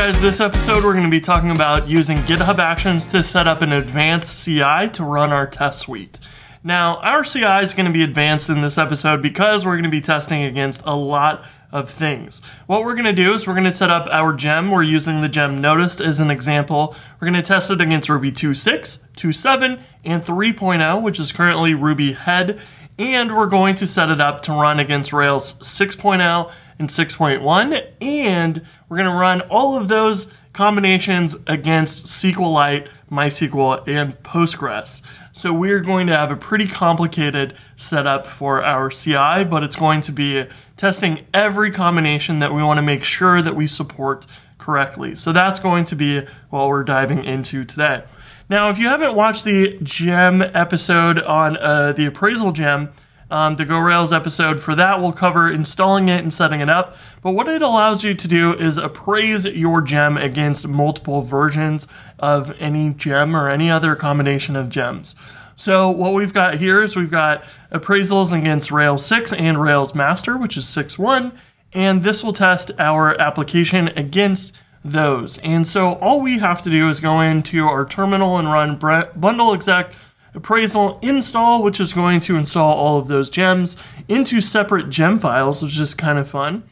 guys, this episode we're going to be talking about using GitHub Actions to set up an advanced CI to run our test suite. Now, our CI is going to be advanced in this episode because we're going to be testing against a lot of things. What we're going to do is we're going to set up our gem. We're using the gem noticed as an example. We're going to test it against Ruby 2.6, 2.7, and 3.0, which is currently Ruby head. And we're going to set it up to run against Rails 6.0 and 6.1. And we're going to run all of those combinations against SQLite, MySQL, and Postgres. So we're going to have a pretty complicated setup for our CI, but it's going to be testing every combination that we want to make sure that we support correctly. So that's going to be what we're diving into today. Now, if you haven't watched the gem episode on uh, the appraisal gem, um, the Go Rails episode for that will cover installing it and setting it up. But what it allows you to do is appraise your gem against multiple versions of any gem or any other combination of gems. So what we've got here is we've got appraisals against Rails 6 and Rails Master, which is 6.1, and this will test our application against those. And so all we have to do is go into our terminal and run bundle exec appraisal install, which is going to install all of those gems into separate gem files, which is kind of fun.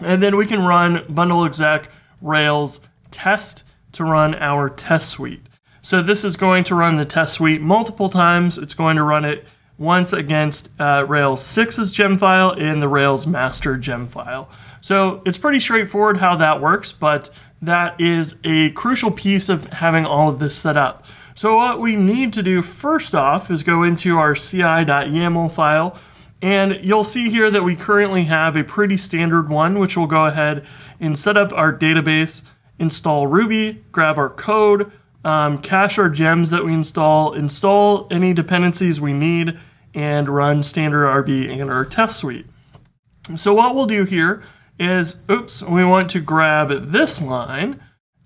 And then we can run bundle exec rails test to run our test suite. So this is going to run the test suite multiple times. It's going to run it once against uh, Rails 6's gem file and the Rails master gem file. So it's pretty straightforward how that works, but that is a crucial piece of having all of this set up. So what we need to do first off is go into our ci.yaml file and you'll see here that we currently have a pretty standard one which will go ahead and set up our database, install Ruby, grab our code, um, cache our gems that we install, install any dependencies we need, and run standard RB in our test suite. So what we'll do here is, oops, we want to grab this line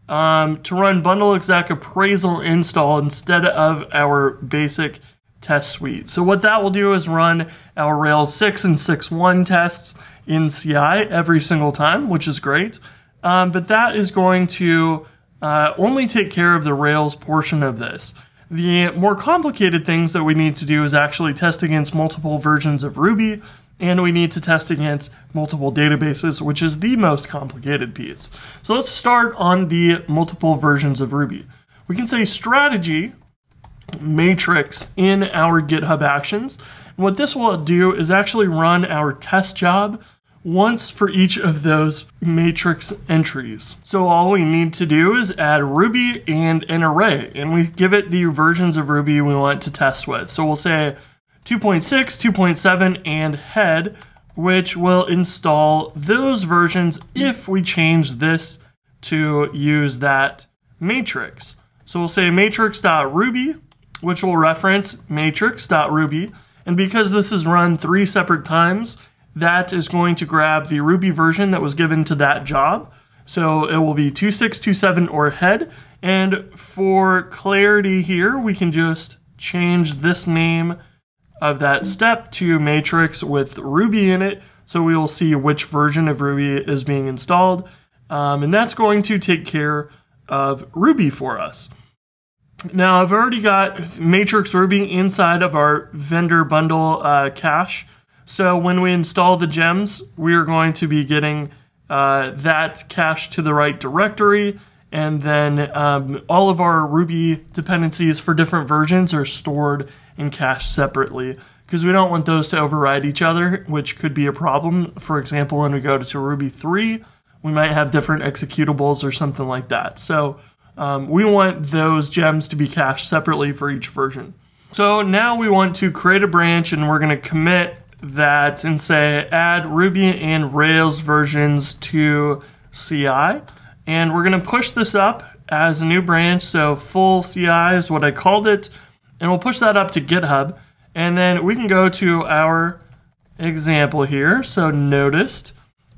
um, to run bundle exec appraisal install instead of our basic test suite. So what that will do is run our Rails 6 and 6.1 tests in CI every single time, which is great. Um, but that is going to uh, only take care of the Rails portion of this. The more complicated things that we need to do is actually test against multiple versions of Ruby and we need to test against multiple databases, which is the most complicated piece. So let's start on the multiple versions of Ruby. We can say strategy matrix in our GitHub Actions. And what this will do is actually run our test job once for each of those matrix entries. So all we need to do is add Ruby and an array, and we give it the versions of Ruby we want to test with. So we'll say 2.6, 2.7, and head, which will install those versions if we change this to use that matrix. So we'll say matrix.ruby, which will reference matrix.ruby. And because this is run three separate times, that is going to grab the Ruby version that was given to that job. So it will be 2627 or head. And for clarity here, we can just change this name of that step to matrix with Ruby in it. So we will see which version of Ruby is being installed. Um, and that's going to take care of Ruby for us. Now I've already got matrix Ruby inside of our vendor bundle uh, cache. So when we install the gems, we are going to be getting uh, that cache to the right directory. And then um, all of our Ruby dependencies for different versions are stored and cached separately because we don't want those to override each other, which could be a problem. For example, when we go to Ruby 3, we might have different executables or something like that. So um, we want those gems to be cached separately for each version. So now we want to create a branch and we're going to commit that and say add Ruby and Rails versions to CI. And we're going to push this up as a new branch. So full CI is what I called it and we'll push that up to GitHub. And then we can go to our example here, so noticed,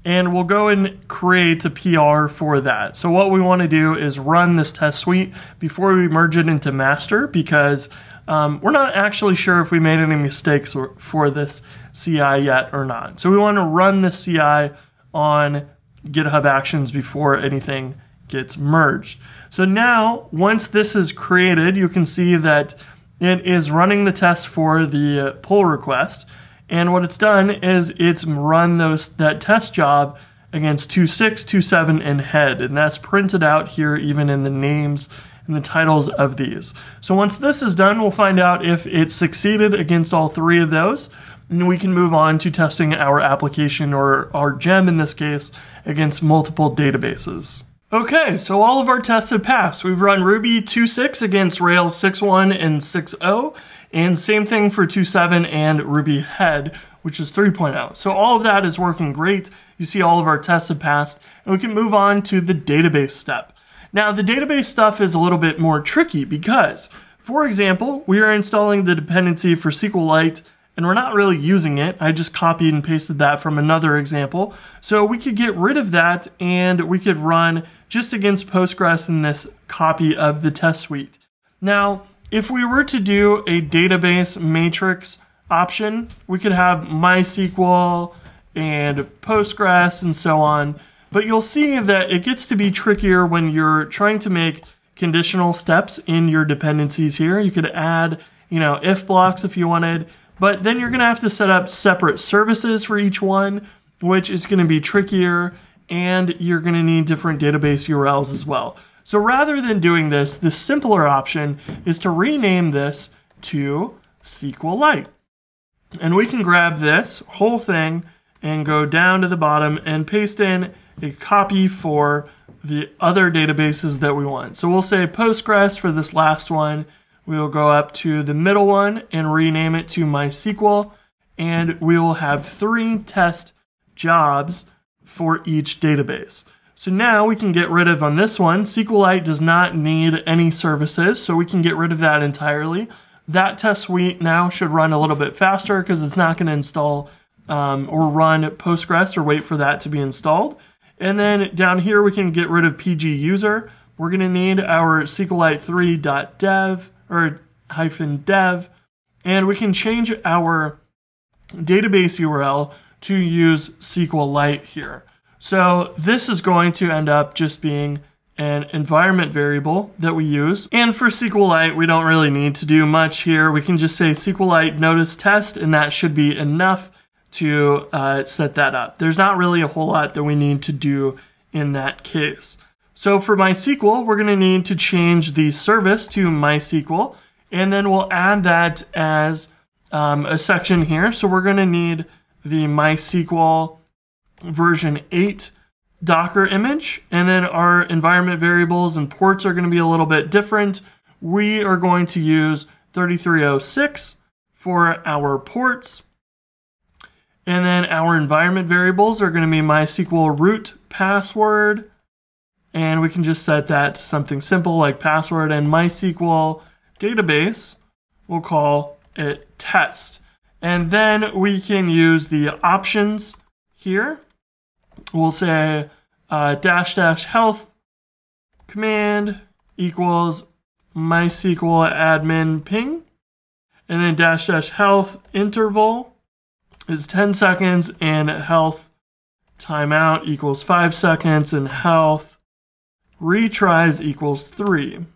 and we'll go and create a PR for that. So what we want to do is run this test suite before we merge it into master because um, we're not actually sure if we made any mistakes for this CI yet or not. So we want to run the CI on GitHub Actions before anything gets merged. So now, once this is created, you can see that it is running the test for the pull request. And what it's done is it's run those that test job against 2.6, 2.7, and head. And that's printed out here even in the names and the titles of these. So once this is done, we'll find out if it succeeded against all three of those. And we can move on to testing our application or our gem in this case against multiple databases. Okay, so all of our tests have passed. We've run Ruby 2.6 against Rails 6.1 and 6.0, and same thing for 2.7 and Ruby Head, which is 3.0. So all of that is working great. You see all of our tests have passed, and we can move on to the database step. Now, the database stuff is a little bit more tricky because, for example, we are installing the dependency for SQLite and we're not really using it. I just copied and pasted that from another example. So we could get rid of that and we could run just against Postgres in this copy of the test suite. Now, if we were to do a database matrix option, we could have MySQL and Postgres and so on. But you'll see that it gets to be trickier when you're trying to make conditional steps in your dependencies here. You could add, you know, if blocks if you wanted, but then you're going to have to set up separate services for each one, which is going to be trickier, and you're going to need different database URLs as well. So rather than doing this, the simpler option is to rename this to SQLite. And we can grab this whole thing and go down to the bottom and paste in a copy for the other databases that we want. So we'll say Postgres for this last one, we will go up to the middle one and rename it to MySQL, and we will have three test jobs for each database. So now we can get rid of on this one, SQLite does not need any services, so we can get rid of that entirely. That test suite now should run a little bit faster because it's not going to install um, or run Postgres or wait for that to be installed. And then down here we can get rid of PG user. We're going to need our SQLite3.dev or hyphen dev, and we can change our database URL to use SQLite here. So this is going to end up just being an environment variable that we use. And for SQLite, we don't really need to do much here. We can just say SQLite notice test, and that should be enough to uh, set that up. There's not really a whole lot that we need to do in that case. So for MySQL, we're going to need to change the service to MySQL, and then we'll add that as um, a section here. So we're going to need the MySQL version 8 Docker image, and then our environment variables and ports are going to be a little bit different. We are going to use 3306 for our ports, and then our environment variables are going to be MySQL root password, and we can just set that to something simple like password and MySQL database, we'll call it test. And then we can use the options here. We'll say uh, dash dash health command equals MySQL admin ping. And then dash dash health interval is 10 seconds and health timeout equals 5 seconds and health retries equals 3.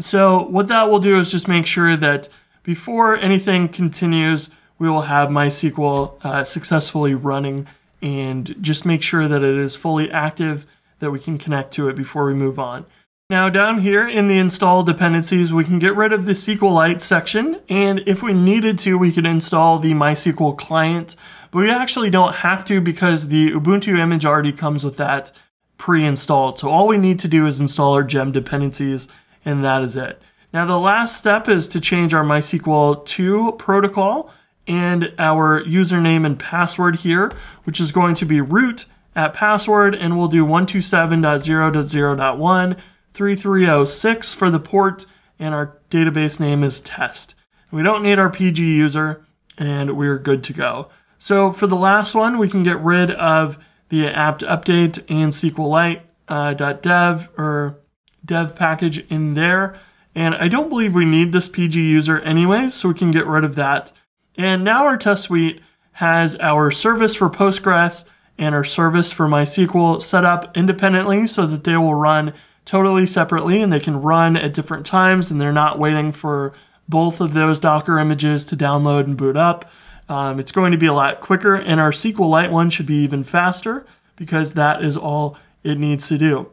So what that will do is just make sure that before anything continues, we will have MySQL uh, successfully running and just make sure that it is fully active, that we can connect to it before we move on. Now down here in the install dependencies, we can get rid of the SQLite section, and if we needed to, we could install the MySQL client, but we actually don't have to because the Ubuntu image already comes with that pre-installed. So all we need to do is install our gem dependencies and that is it. Now the last step is to change our MySQL 2 protocol and our username and password here, which is going to be root at password, and we'll do 127.0.0.1, 3306 for the port, and our database name is test. We don't need our PG user, and we're good to go. So for the last one, we can get rid of the apt update and SQLite uh, or dev package in there. And I don't believe we need this PG user anyway, so we can get rid of that. And now our test suite has our service for Postgres and our service for MySQL set up independently so that they will run totally separately and they can run at different times and they're not waiting for both of those Docker images to download and boot up. Um, it's going to be a lot quicker and our SQLite one should be even faster because that is all it needs to do.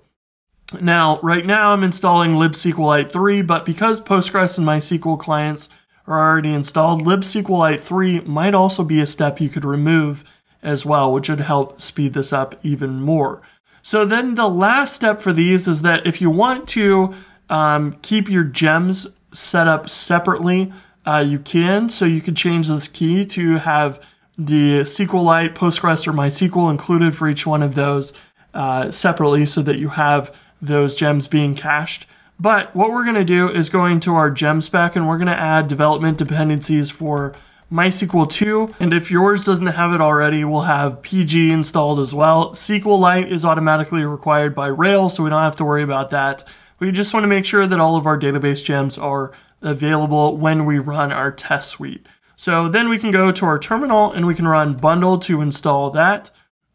Now, right now I'm installing libsqlite 3, but because Postgres and MySQL clients are already installed, libsqlite 3 might also be a step you could remove as well, which would help speed this up even more. So then the last step for these is that if you want to um, keep your gems set up separately, uh, you can. So you could change this key to have the SQLite, Postgres, or MySQL included for each one of those uh, separately so that you have those gems being cached. But what we're going to do is go into our gem spec and we're going to add development dependencies for MySQL 2. And if yours doesn't have it already, we'll have PG installed as well. SQLite is automatically required by Rails, so we don't have to worry about that. We just want to make sure that all of our database gems are available when we run our test suite. So then we can go to our terminal and we can run bundle to install that.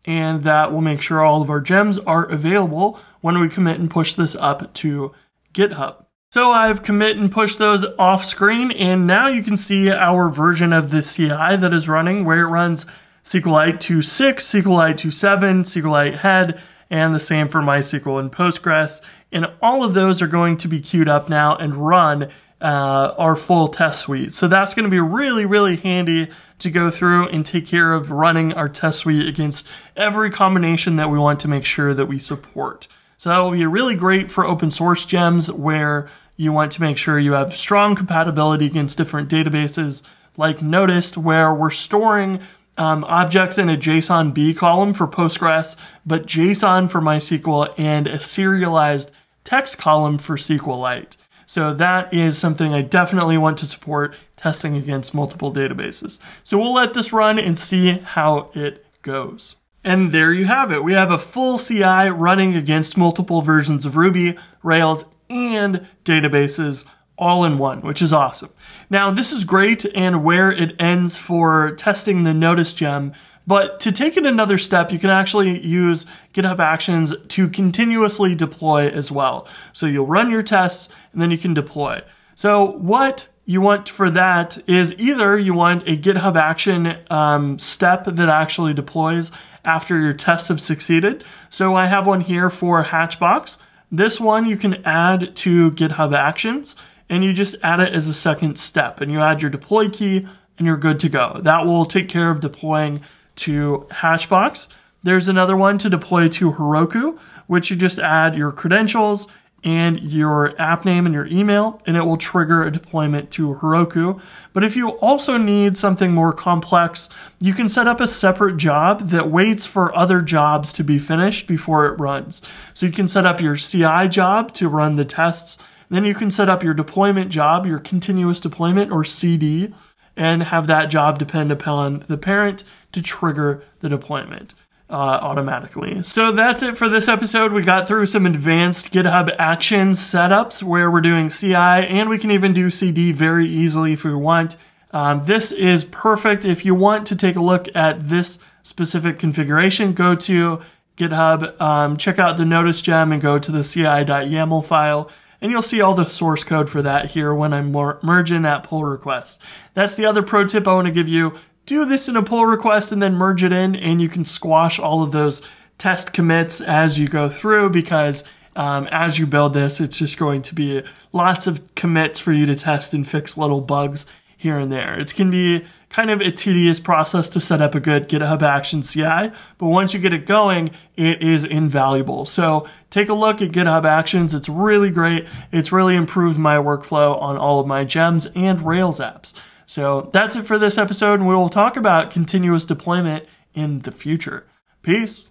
And that will make sure all of our gems are available when we commit and push this up to GitHub. So I've commit and pushed those off screen and now you can see our version of the CI that is running where it runs SQLite 2.6, SQLite 2.7, SQLite head, and the same for MySQL and Postgres. And all of those are going to be queued up now and run uh, our full test suite. So that's going to be really, really handy to go through and take care of running our test suite against every combination that we want to make sure that we support. So that will be really great for open source gems where you want to make sure you have strong compatibility against different databases like Noticed where we're storing um, objects in a JSON B column for Postgres, but JSON for MySQL and a serialized text column for SQLite. So that is something I definitely want to support testing against multiple databases. So we'll let this run and see how it goes. And there you have it. We have a full CI running against multiple versions of Ruby, Rails, and databases all in one, which is awesome. Now, this is great and where it ends for testing the Noticed gem, but to take it another step, you can actually use GitHub Actions to continuously deploy as well. So you'll run your tests and then you can deploy. So what you want for that is either you want a GitHub action um, step that actually deploys after your tests have succeeded. So I have one here for Hatchbox. This one you can add to GitHub Actions and you just add it as a second step and you add your deploy key and you're good to go. That will take care of deploying to Hatchbox. There's another one to deploy to Heroku, which you just add your credentials and your app name and your email, and it will trigger a deployment to Heroku. But if you also need something more complex, you can set up a separate job that waits for other jobs to be finished before it runs. So you can set up your CI job to run the tests. Then you can set up your deployment job, your continuous deployment or CD, and have that job depend upon the parent to trigger the deployment uh, automatically. So that's it for this episode. We got through some advanced GitHub Actions setups where we're doing CI and we can even do CD very easily if we want. Um, this is perfect. If you want to take a look at this specific configuration, go to GitHub, um, check out the noticed gem and go to the ci.yaml file and you'll see all the source code for that here when I'm merging that pull request. That's the other pro tip I want to give you do this in a pull request and then merge it in and you can squash all of those test commits as you go through because um, as you build this, it's just going to be lots of commits for you to test and fix little bugs here and there. It can be kind of a tedious process to set up a good GitHub Action CI, but once you get it going, it is invaluable. So take a look at GitHub Actions. It's really great. It's really improved my workflow on all of my gems and Rails apps. So that's it for this episode, and we will talk about continuous deployment in the future. Peace.